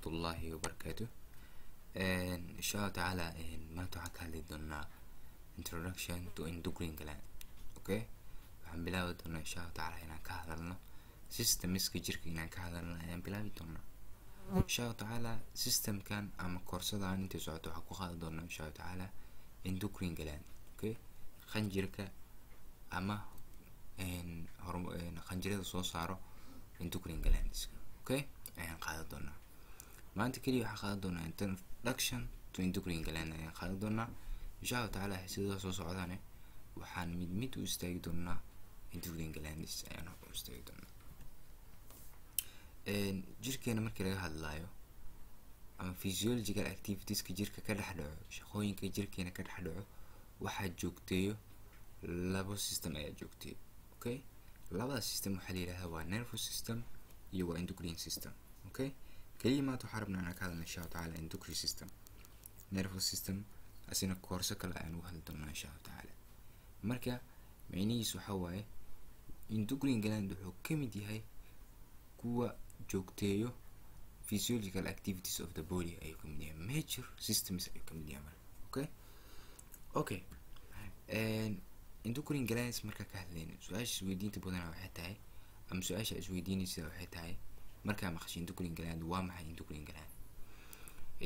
waraxmatullaahi wabarakaatu insha allahu tacaala maanta waxaan ka hadli doonaa introduction to endocrine okay? Waxaan bilaabi doonaa insha allahu tacaala inaan ka hadalno systemiska jirka inaan ka hadalno ayaan bilaabi doonaa insha allahu tacaala systemkan ama koorsadaan intay socoto waxaan ku qaadi doonaa insha allahu tacaala endocrine gland okay? Qanjirka ama qanjirada soo saaro endocrine glands okay? Ayaan qaadan doonaa maanta keliya waxaan qaadan doonaa introduction to gland ayaan qaadan doonaa. Insha allahu tacaala xisidadaa soo socdaane waxaan mid mid u istaagi doonaa endocrine glands ayaan u istaagi doonaa. Jirkeena markii laga hadlaayo ama physiological activitieska jirka ka dhex dhaco shaqooyinka jirkeena ka dhex dhaco waxaa joogteeyo labo system ayaa joogteeyo okay? Labada system waxaa la yidhahdaa waa nervous system iyo waa endocrine system okay keliya maanta waxaa rabnaa inaan ka hadalna insha allahu tacaala endocrine system. nervous system asina koorso kale ayaan uga hadli doonaa insha allahu tacaala marka micnihiis waxaa waaye endocrine gland wuxuu ka mid yahay kuwa joogteeyo physiological activities of the body ayuu ka mid yahay major systems ayuu ka mid yahay marka okay okay endocrine glands markaa ka hadlayna su'aasha isweydiinta badanaa waxay tahay ama su'aasha isweydiinaysa waxay tahay markaa maqashay endocrine gland waa maxay endocrine gland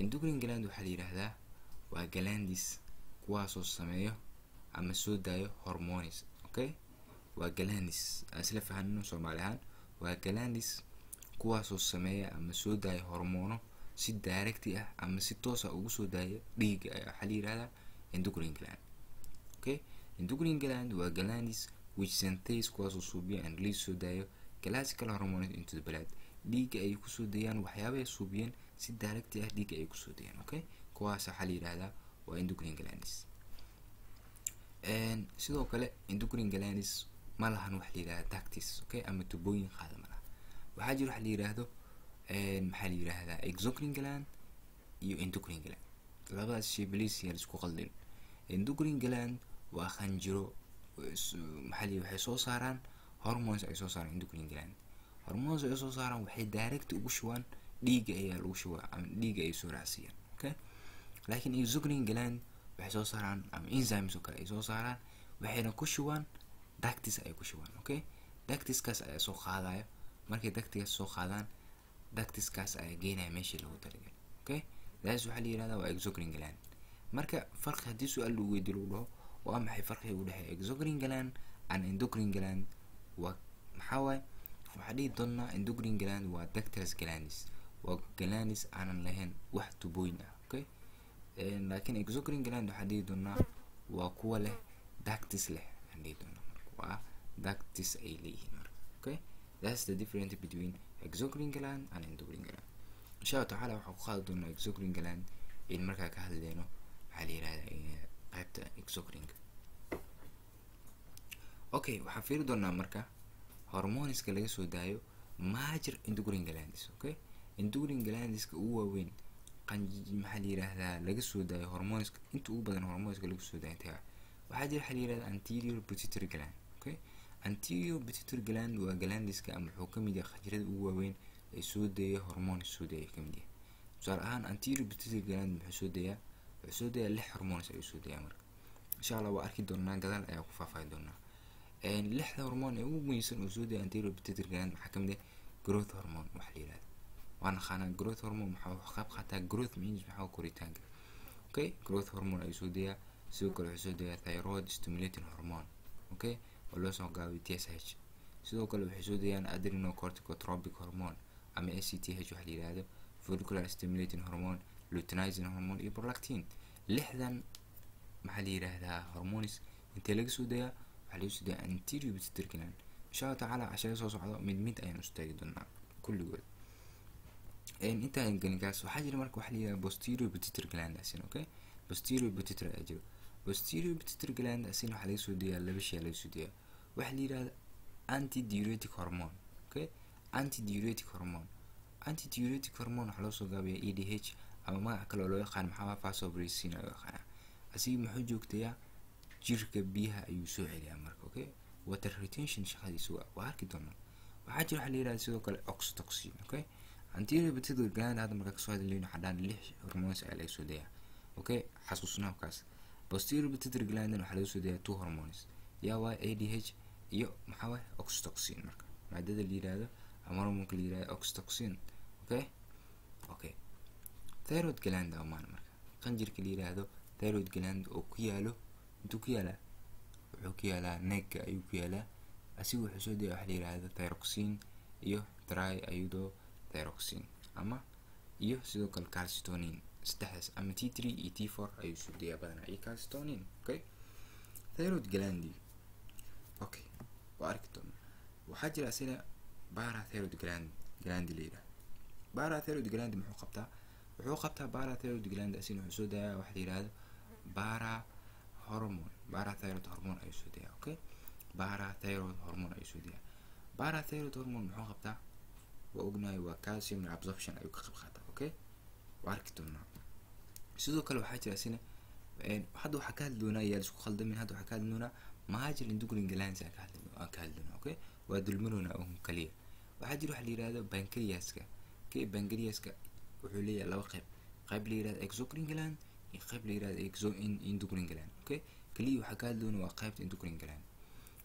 endocrine gland waxaa la yidhaahdaa waa glandis kuwaasoo sameeyo ama soo daayo hormones okay waa glandis aan isla fahanino soomaali ahaan waa glandis kuwaasoo sameeya ama soo daaya hormoono si directi ah ama si toosa ugu soo daaya dhiiga waxaa la yidhahdaa endocrine gland okay endocrine gland waa glandis which synthase kuwaasoo suubiya and release soo daayo classical hormones into the blood dhiiga ay ku soo dayaan waxyaabahay suubiyeen si directi ah dhiiga ay ku soo dayaan okay? Kuwaas waxaa la yidhahdaa waa endocrine glandis. Sidoo kale endocrine glandis ma lahan waxa la yidhahdaa tactis okay? Ama tubooyin qaada ma laha. Waxaa jira waxa la yidhaahdo maxaa la yidhahdaa exocrine gland iyo endocrine gland. Labadaas shay beliis yaa isku qaldin. Endocrine gland waa qanjiro maxaa la waxay soo saaraan hormones ay soo saaraan endocrine gland hormones ay soo saaraan waxay direct ugu shubaan dhiiga ayaa lagu shubaa ama dhiiga ay soo raacsiiyaan okay? Laakiin exocrine gland waxay soo saaraan ama enzymes oo kale ay soo saaraan waxayna ku shubaan dactis ay ku shubaan okay? Dactiskaas ayaa soo qaadaya markay dactigaas soo qaadaan dactiskaas ayaa geenaya meeshii lagu talagalay okay? Daas waxaa la yihahdaa waa exocrine gland. Marka farqi haddii su'aal lagu weydiyo lagu dhaho waa maxay farqiga u dhexeeya? Exocrine gland and endocrine gland waa maxaa waaye waxaa dhihi doonaa endocrine gland waa dactylus glandis. Waa glandis aanan lahayn wax tubooyin ah okay? Laakiin exocrine gland waxaa dhihi doonaa waa kuwa leh dactis leh aan dhihi doonaa marka waa dactis ay leeyihiin marka okay? That's the difference between exocrine gland and endocrine gland. Insha allah tacaala waxaan ku qaadi doonaa exocrine gland in markaa ka hadleyno waxaa la yihahdaa qaybta exocrine okay waxaan fiiri doonaa marka hormoneska laga soo daayo major endocrine glandis okay? Endocrine glandiska ugu waaweyn maxaa la yihahdaa laga soo daayo hormoneska inta ugu badan hormoneska laga soo daayo intaa waxaa jira waxaa la yihahdaa anterior pituitary gland okay? Anterior pituitary gland waa glandiska ama wuxuu ka mid yahay qanjirada ugu waaweyn ee soo deeya hormones soo deeya ka mid yahay. Tusaale ahaan anterior pituitary gland muxuu soo deeyaa wuxuu soo deeyaa lix hormones ayuu soo deeyaa marka. Insha allah waa arki doonaa gadaal ayaa ku faahfaahi doonaa lixda hormone ee ugu muhiimsan oo soo deeya anterior pituitary gland waxaa ka mid ah growth hormone waxaa la yihahda waa naqaanaa growth hormone maxaa wax qayb qaataa growth means maxaa koritaanka. Okay? Growth hormone ayuu soo deeyaa sidoo kale wuxuu soo deeyaa thyroid stimulating hormone. Okay? Oo loo soo gaabiyo tsh sidoo kale waxay soo deeyaan adrenocorticotropic hormone ama a c t h waxaa la yihahdo follicular stimulating hormone luteinizing hormone iyo prolactin. Lixdan maxaa la yihahdaa hormones intee laga soo deeyaa waxaa laga soo deeyaa anterior gland insha allah tacaala cashada soo socdo mid mid ayaan istaagi doonaa kulligood intaan galinkaas waxaa jira marka waxaa la yihahdaa posterior pituitary gland asina okay posterior pituitary ayaa jiro posterior pituitary gland asina waxaa laga soo deeyaa laba shay laga soo deeyaa waxaa la yihahda antidiuretic hormone okay antidiuretic hormone. antidiuretic hormone waxaa loo soo gaabiyaa e d h ama magac kale oo loo jirka biyaha ayuu soo celiyaa marka okay? Water retention shaqadiisa waa arki doonaa waxaa jira waxaa la yihahda sidoo kale oxytocin okay? Anterior pituitary gland hadda markaa ka soo hadlayno xadhaan lix hormones ayaa laga soo dayaa okay? Xasuusnaa kaas posterior pituitary gland waxaa laga soo dayaa two hormones yaa waa adh iyo maxaa waay? Oxytocin marka. Maadada la yiraahdo ama hormonka la yiraahdo oxytocin okay? Okay. Thyroid gland marka. Qanjirka la yiraahdo thyroid gland oo ku yaalo intuu ku yaalaa wuxuu ku yaalaa neega ayuu ku yaalaa asiga wuxuu soo daya waxa la yiraahdo thyroxine iyo tri ayudo thyroxine ama iyo sidoo kale calcitonin saddexdaas ama t three iyo t four ayuu soo dayaa badanaa iyo calcitonin okay? Thyroid glandi okay waa arki doona waxaa jira asina parathyroid gland glandi la yiraahdo parathyroid glandi muxuu qabtaa? Wuxuu qabtaa parathyroid gland asina wuxuu soo dayaa waxa la yiraahdo para hormone parathyroid hormone ayuu soo dayaa okay? Parathyroid hormone ayuu soo dayaa parathyroid hormone muxuu qabtaa? Waa ognahay waa calcium absorption ayuu ka qayb qaataa okay? Waa arki doonaa. Sidoo kale waxaa jira asina hadda waxaa ka hadli doonaa yaa isku khaldamin hadda waxaa ka hadli doonaa mahajir endocrine glands aan ka hadli doonaa okay? Waa dulmarona oo kaliya. Waxaa jira waxa la yiraahdo pancreaska okay? Pancreaska wuxuu leeyahay laba qayb. Qayb la yiraahdo exocrine gland iyo qayb la yiraahdo exo endocrine gland okay? Kaliya waxaa ka doonaa waa qaybta endocrine gland.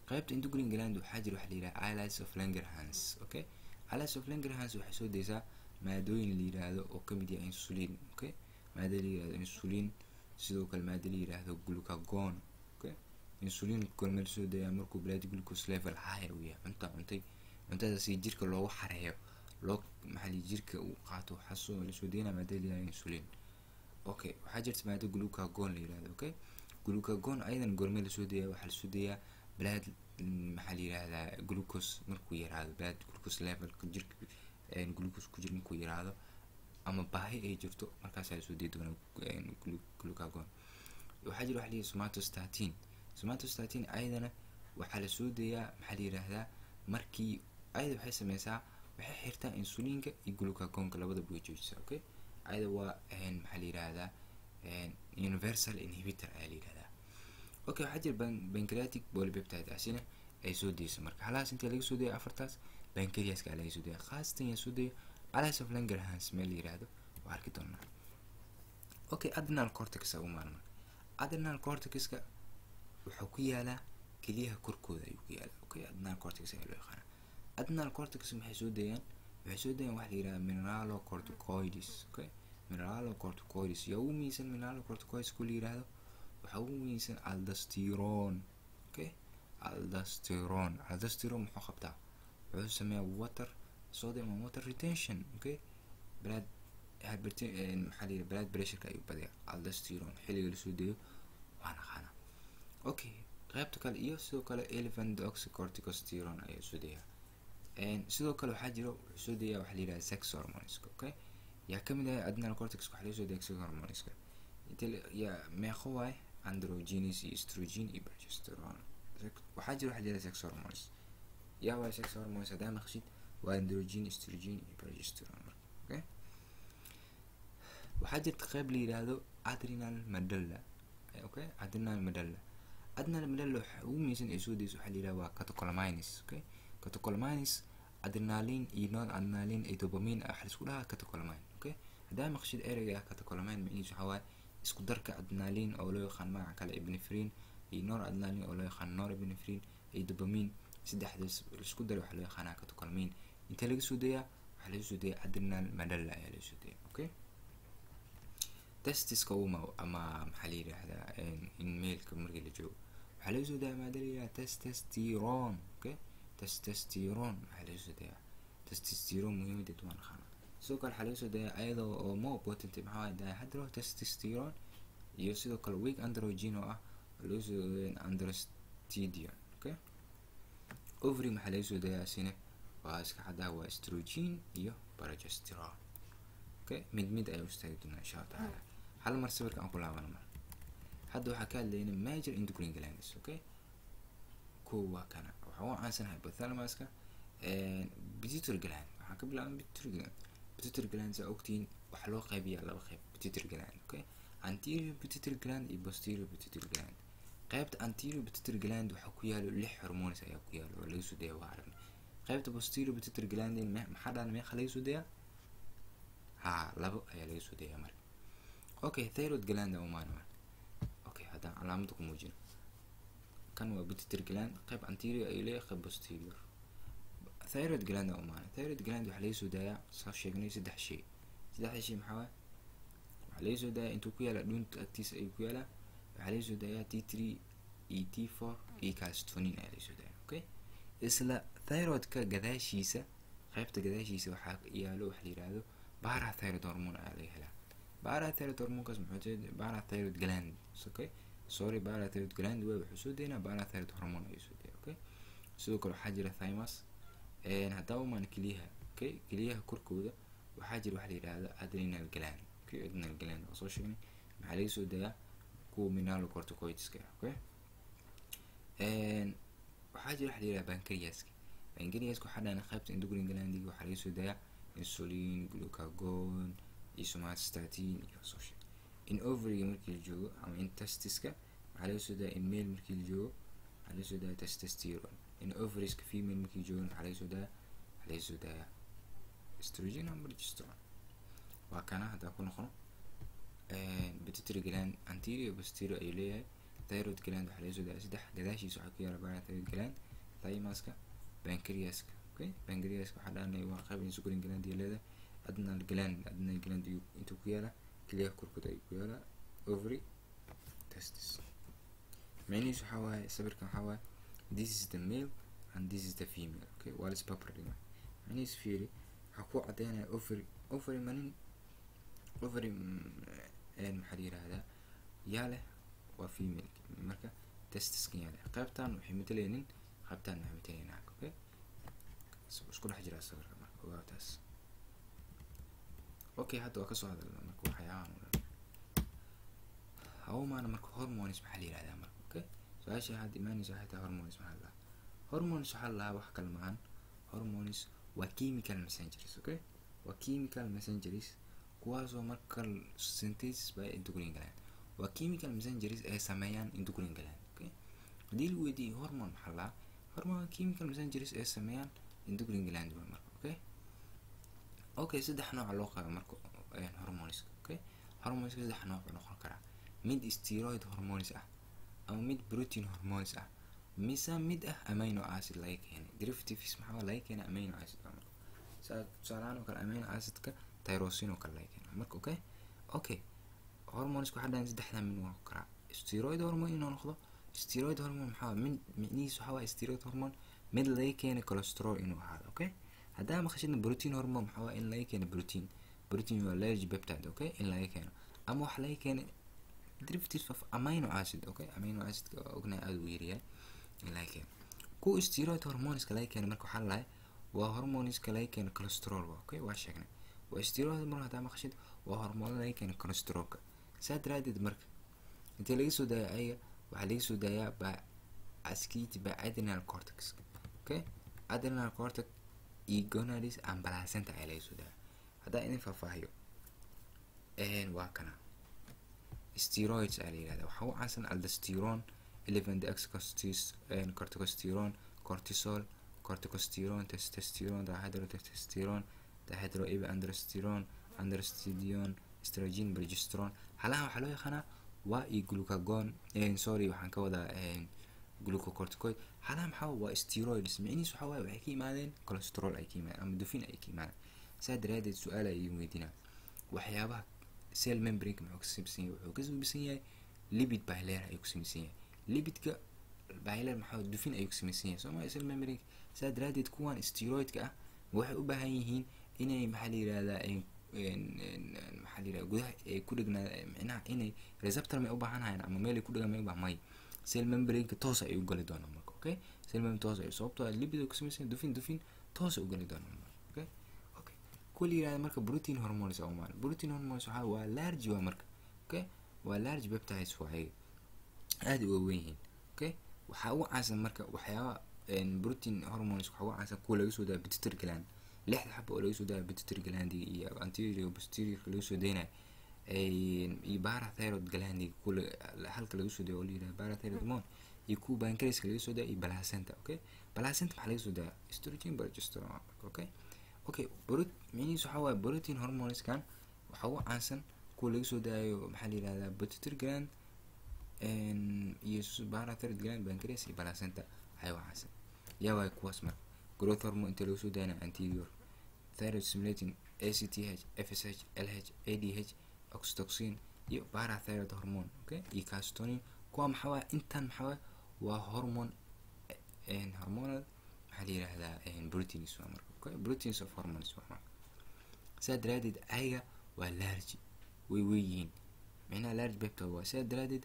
Qaybta endocrine gland waxaa jira waxa la yiraahdo islets of langerhans okay? Islets of langerhans waxay soo deysaa maadooyin la yiraahdo oo ka mid yahay insulin okay? Maada la yiraahdo insulin sidoo kale maada la yiraahdo glucagon okay? Insulin kormeel soo dayaa markuu blood glucose level high uu yahay. Cunta cuntay cuntada si jirka loogu xareeyo loo maxaa jirka uu qaato xasoo la soo deynaa maada la yiraahdo insulin. Okay waxaa jirta maada glucagon la yiraahdo okay glucagon ayadan gormee la soo dayaa waxaa la soo dayaa blood maxaa la yirahdaa glucose markuu yaraado blood glucose level jirka glucose ku jir markuu yaraado ama baahi ay jirto markaas la soo dei doona glucagon. Waxaa jira waxa la yirahda somatostatin. Somatostatin ayadana waxaa la soo deeyaa maxaa la yirahdaa markii ayada waxay sameysaa waxay xirtaa insulinka iyo glucagonka labadaba way joojisa okay? Ayada waa maxaa la yirahdaa universal inhibitor ayaa la yirahdaa. Okay waxaa jira pancreatic polypeptide asina ay soo deyso marka halahaas inta laga soo daya afartaas pancreaska laga soo daya khaasatan yaa soo daya allies of langerhans meel la yiraahdo waa arki doonaa. Okay adrenal cortex ugu maalma adrenal cortexka wuxuu ku yaalaa keliyaha korkooda ayuu ku yaalaa. Okay adrenal cortex ayaa loo yaqaana adrenal cortex maxay soo dayaan? Waxay soo dayaan waxa la yirahda mineralo corticoides okay mineralo corticoides. Yaa ugu miisan mineralo corticoides ku la yiraahdo waxaa ugu miisan aldosteron okay aldosteron aldosteron muxuu qabtaa wuxuu sameeyaa water sodium and water retention okay blood maxaa la yidhaha blood pressureka ayuu badiyaa aldosteron xilliga la soo deeyo waa naqaana okay qaybta kale iyo sidoo kale elephant oxycorticosteron ayaa soo deeyaa sidoo kale waxaa jira wuxuu soo deeyaa waxaa la yidhaha sex hormoneska okay يا كم ده عندنا الكورتكس كحليز وده يكسر هرمونيس كده يتل يا ما هو هاي اندروجينيس استروجين يبرجسترون وحاجة روح ده سكس هرمونيس يا هاي سكس هرمونيس ده مخشيت واندروجين استروجين يبرجسترون أوكي؟ وحاجة تقابل لي هذا ادرينال مدلة أوكي؟ ادرينال مدلة عندنا المدلة حومي سن اسوديس وحليلا وكاتوكولاماينس أوكي؟ كاتوكولاماينس ادرينالين اينون ادرينالين اي دوبامين احلس كلها كاتوكولاماين okay haddaa maqshid ereyga ah catecholamine macnihiisu waxaa waaye isku darka adrenaline oo loo yaqaan magaca kale epinephrine iyo non adrenaline oo loo yaqaan norepinephrine iyo dopamine. Saddexdaas isku dar waxaa loo yaqaanaa catecholamine. Inta laga soo dayaa waxaa laga soo dayaa adrenal medulla ayaa laga soo dayaa okay? Testiska uma ama maxaa la yidhaahdaa in mailka markii la joogo. Waxaa laga soo dayaa maada la okay? Testosteron waxaa laga soo dayaa testosteron muhiimadeed waa naqaana sidoo kale waxaa laga soo dayaa ayadoo oo more potent maxaa dihydro testosteron iyo sidoo kale weak androgen oo ah laga soo androstidion okay? Ovary maxaa laga soo dayaa sine waa iska caddaa waa estrogen iyo progesterone okay? Mid mid ayaa ustaagi doonaa insha allah tacaala. Hal mar sawirka aan ku laabana mar hadda waxaa ka hadlayna major endocrine glands okay? Kow waa kana. Waxaa u caansan hypothalamuska pituitary gland waxaa ka bilaaban pituitary gland pituitary gland saa ogtihiin waxaa loo qaybiyaa laba qayb pituitary gland okay? Anterior pituitary gland iyo posterior pituitary gland. Qaybta anterior pituitary gland waxaa ku yaalo lix hormones ayaa ku yaalo oo laga soo daya waa aragnay qaybta posterior pituitary gland maxaa dhaan meeqa laga soo dayaa ha labo ayaa laga soo dayaa marka. Okay thyroid gland marka. Okay haddaan calaamada ku muujino. Kan waa pituitary gland qayb anterior ayuu leeyahay qayb posterior thyroid gland aa umaana thyroid gland waxaa laga soo daayaa soo sheegnay saddex shay. Saddexda shay maxaa waay? Waxaa laga soo daayaa intuu ku yaalla dhuunta agtiisa ayuu ku yaalaa waxaa laga soo daayaa t three e t four iyo calcitonin ayaa laga soo daaya okay? Isla thyroidka gadaashiisa qaybta gadaashiisa waxaa yaalo waxa la yihahdo parathyroid hormone ayaa laga helaa. Parathyroid hormonekaas muxuu jeeda parathyroid gland okay? Sorry parathyroid gland waa wuxuu soo daynaa parathyroid hormone ayuu soo daya okay? Sidoo kale waxaa jira thymus haddaa umaan keliyaha okay keliyaha korkooda waxaa jira waxa la yihahdo adrenal gland. Okay adrenal gland oo soo sheegnay maxaa laga soo dayaa? Kuwa mineralocorticoidska okay? Waxaa jira waxa la yihahda pancreaska. Pancreaska waxaa dhahna qaybta endocrine glandiga waxaa laga soo dayaa insulin glucagon iyo somatostatin iyo soo sheeg. In ovariga markii la joogo ama in waxaa laga soo dayaa? In male markii la joogo waxaa laga soo dayaa testosterone joogan waxaa laga soo dayaa waxaa laga soo dayaa estrogen ama progesterone waa kana haddaa ku noqono pituitary gland anterior posterior ayuu leeyahay. Thyroid gland waxaa laga soo dayaa saddex gadaashiisa waxaa ku yaalla parathyroid gland thymuska pancreaska okay? Pancreaska waxaa dhahanay waa qayb insugrine gland iyo leedahay. Adrenal gland adrenal gland iyo intuu ku yaalla keliyaha korkood ayuu ku yaalla this is the male and this is the female. Okay waa lis papardhima macnihiis fiiri waxaa ku cadeynaya ovary ovary manin ovary maxaa la yirahdaa? Yaa leh waa female. Marka testiskan yaa leh. Qaybtan waxay matalaynin qaybtan waxay matalaynin naag okay isku dhex jiraa sawirka marka ogaa taas. Okay hadda waa ka soo hadalna marka waxyaabahan oo marka hormones maxaa la yirahdaa marka su'aasha hadda imaanaysa waxay tahay hormones maxaa la dhahaa hormones waxaa la dhahaa wax kale maahan hormones waa chemical messengers okay waa chemical messengers kuwaasoo marka synthesis by endocrine gland waa chemical messengers ay sameeyaan endocrine gland okay haddii la weydiiyo hormone maxaa la dhahaa hormone chemical messengers ay sameeyaan endocrine gland waa marka okay okay saddex nooca loo qaba marka hormoneska okay hormoneska saddex nooc noqon karaa mid steroid hormones ah ama mid protein hormones ah mise mid ah amino acid laga keenay derivatives maxaa laga keenay amino acid tusaalahaan oo kale amino acidka tyrosin oo kale laga keenay. Marka okay okay hormoneska waxaa dhahan saddexdaa mid noqon karaa steroid hormone inuu noqdo steroid hormone maxaa mid micnihiis waxaa waaye steroid hormone mid laga keenay cholesterol inuu ahaado okay? Haddaa maqashidna protein hormone maxaa waaye in laga keeno protein? Protein waa large peptide okay in laga keeno. Ama wax laga keenay derivatives of amino acid okay? Amino acidka ognahay aada u yaryahay laga kuwa steroid hormoneska laga keeno marka waxaa lalahay waa hormoneska laga keeno cholesterol okay? Waa sheegnay. Waa steroid hormone haddaa maqashid waa hormoon laga keeno cholesterolka. Saa daraadeed marka intee laga soo daaya ayaga waxaa laga soo daayaa by ascit by adrenal cortex okay? Adrenal cortex iyo placenta ayaa laga soo daaya haddaa idin faahfaahiyo waa kana steroids ayaa la yihahda waxaa u caansan aldosterone eleven deoxycortis corticosterone cortisol corticosterone testosterone dihydrotestosterone dihydroepiandrosterone androstenedione estrogen progesterone. Halahan waxaa loo yaqaanaa waa iyo glucagon sorry waxaan ka wadaa glucocorticoid. Halaha maxaa waa steroids. Micnihiis waxaa waaye waxay ka yimaadeen cholesterol ay ka yimaadeen ama dufin ay ka yimaadeen. Saa daraadeed su'aal ay weydiinaa waxyaabaha cell membraneka muxuu ka samaysan yahay wuxuu ka samaysan yahay? Libid bilayer ayuu ka samaysan yahay. Libidka bilayer maxaa dufin ayuu ka samaysan yahay. Sooma cell membraneka? Saa daraadeed kuwan steroidka ah waxay u baahan yihiin inay maxaa la yirahdaa maxaa la yirahda gudaha ay ku dhegnaa micnaha inay receptor may u baahanayaan ama meel ku dhegaan may u baahan may cell membraneka toos ay gali doonaan marka okay? Cell membrane toos ay sababtoo ah libid ka samaysan dufin dufin toos ay u gali doonaan kuwa la yirahda marka protein hormones oo maan protein hormones waxaa waa large waa marka okay? Waa large peptides waaye aada u waaweyn yihiin okay? Waxaa ugu caansan marka waxyaaba protein hormones waxaa ugu caansan kuwa laga soo daaya pituitary gland. Lixda xaba oo laga soo daaya pituitary glandiga iyo anterior posterior laga soo daynaya iyo parathyroid halka laga soo daaya oo la yirahda iyo kuwa pancreaska laga soo daaya iyo placenta okay? Placenta maxaa laga soo daaya estrogen progesterone okay okay micnihiis waxaa waaye protein hormoneskan waxaa ugu caansan kuwa laga soo daayo maxaa la yihahdaa pituitary gland iyo parathyroid gland pancreas iyo placenta. Waxay ugu caansan. Yaa waaye kuwaas marka growth hormone inta laga soo daayana anterior thyroid stimulating ACTH, FSH, LH, ADH, oxytocin iyo parathyroid hormone okay? Iyo calcitonin. Kuwa maxaa waaye intan maxaa waaye waa hormone hormonal maxaa la yihahdaa proteins waa marka proteins of hormones sidaa daraadeed ayaga waa large way weyihiin micnaha large peptide waa sidaa daraadeed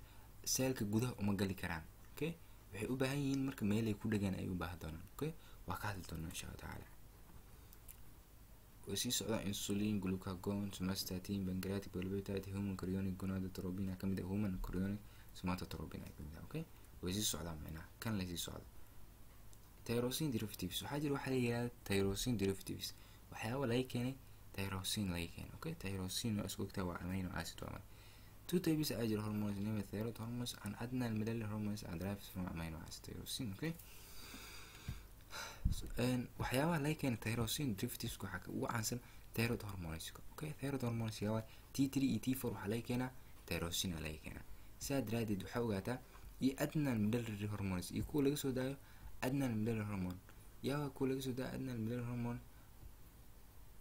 seelka gudaha uma gali karaan okay? Waxay u baahan yihiin marka meelay ku dhagaan ay u baahan doonaan okay? Waa ka hadli doonaa insha allah tacaala way sii socdaan insulin glucagon somatostatin pancreatic pulvitide human chorionic gonadotropin ka mid ah human chorionic somatotropin ay ka mid ah okay? Way sii socdaan micnaha kan lay sii tyrosine derivatives. Waxaa jira waxaa la yihahda tyrosine derivatives. Waxyaaba laga keenay tyrosine laga keenay. Okay tyrosine waa isku waa amino acid waa marka two types are jira hormones named thyroid hormones and adrenal medullary hormones and derived from amino acid tyrosine okay? Waxyaabaha laga keenay tyrosine derivatives waxaa ugu caansan thyroid hormones okay? Thyroid hormones yaa t three iyo t four waxaa laga keenaa tyrosine laga keenaa. Sidaa daraadeed waxaa ogaataa iyo adrenal medullary hormones iyo kuwa laga soo daayo adrenal medullary hormone. Yaa kuwa laga soo daayo adrenal medullary hormone.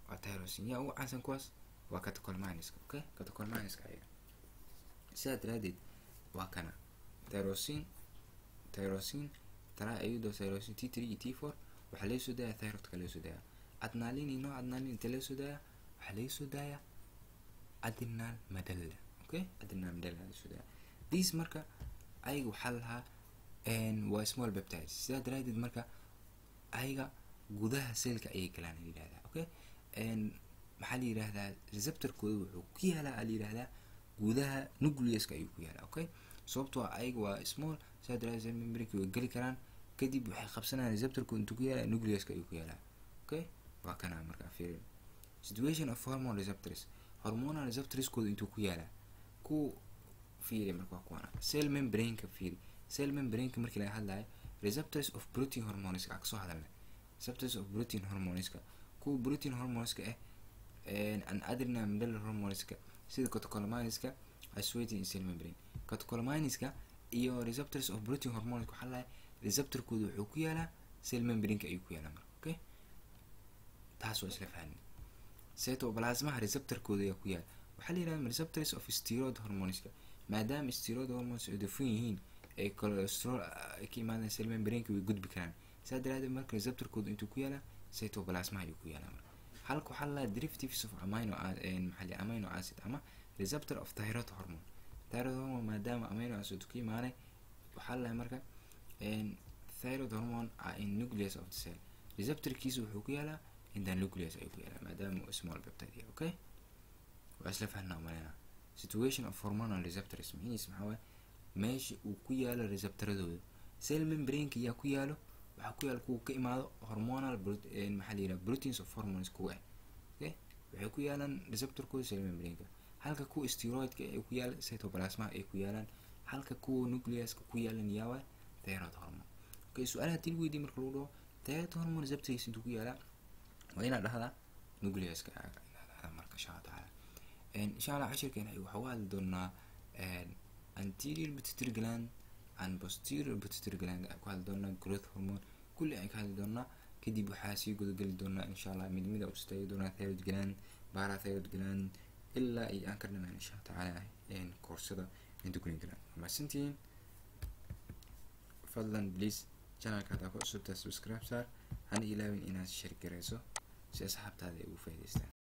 Waa tyrosine. Yaa ugu caansan kuwaas waa catecholmaniska okay? Catecholmaniska ayaga sidaa daraadeed waa kana. Tyrosine tyrosine tara iyadoo tyrosine t three iyo t four waxaa laga soo daaya thyroidka laga soo daaya adnalin iyo nooc adnalin inta laga soo daaya waxaa laga soo daaya adrenal medulla okay? Adrenal medulla laga soo daaya these marka ayaga waxaa lahaa waa small peptides. Sidaa daraadeed marka ayaga gudaha seelka ayay galaan la yihahdaa okay maxaa la yihahdaa receptorkooda wuxuu ku yaalaa a la yihahdaa gudaha nucleuska ayuu ku yaalaa okay sababtoo ayaga waa small sidaa daraadeed membrane way geli karaan kadib waxay qabsanayaan receptorkooda intuu ku yaalaa nucleuska ayuu ku yaalaa okay waa kana markaa fiirin situation of hormone receptors. Hormonal receptorskooda intuu ku yaalaa ku fiiri marka waa kuwana cell membraneka fiiri cell membraneka markii laga hadlayo receptors of protein hormoneska ka soo hadalnay. Receptors of protein hormoneska kuwa protein hormoneska ah an adrenal medullary hormoneska sida catecholmaniska isolated in cell membrane catecholmaniska iyo receptors of protein hormoneska waxaa lahay receptorkooda wuxuu ku yaalaa cell membraneka ayuu ku yaalaa marka okay? Taas waa isla fahanay cytoplasmaha receptorkooda ayaa ku yaalla waxaa la yihahda receptors of steroid hormoneska maadaama steroid hormones ay yihiin ee cholesterol ay ka imaadaan cell membraneka way gudbi karaan saa daraadeed marka receptorkooda intuu ku yaalaa cytoplasmaha ayuu ku yaalaa marka halka waxaa la derivatives of amino maxali amino acid ama receptor of thyroid hormone. Thyroid hormone maadaama amino acid ka imaanay waxaa la marka thyroid hormone in nucleus of the cell. Receptorkiisa wuxuu ku yaalaa inta nucleus ayuu ku yaalaa maadaama small peptide okay waa isla fahnaa malena situation of hormonal receptors micnihiis maxaa waaye meesha uu ku yaalo receptoradooda cell membraneka yaa ku yaalo waxaa ku yaalo kuwa ka imaado hormonal maxaa la yidhaha proteins of hormones kuwa ah okay waxay ku yaalaan receptorkooda cell membraneka. Halka kuwa steroidka ay ku yaalla cytoplasma ay ku yaalaan. Halka kuwa nucleuska ku yaalan yaawa thyroid hormone. Okay su'aalaha lagu weydiye marka lagu dhaho thyroid hormone receptors intuu ku yaalaa waa inaad dhahdaa nucleuska marka insha allah cashirkeena waxaa u hadli doonaa anterior pituitary gland and posterior pituitary gland ku hadli doonaa growth hormone. Kulli aan ka hadli doonaa kadib waxaa sii gudageli doonaa insha allah mid mida u istaagi doonaa thyroid gland parathyroid gland ilaa iyo aan ka dhamaan insha allah tacaala koorsada endocrine gland mahadsantihiin fadlan please channelka hadaa ku cusubtaa subscribe saar. Hana ilaawin inaad share si asxaabtaada ay ugu faa'iidaystaan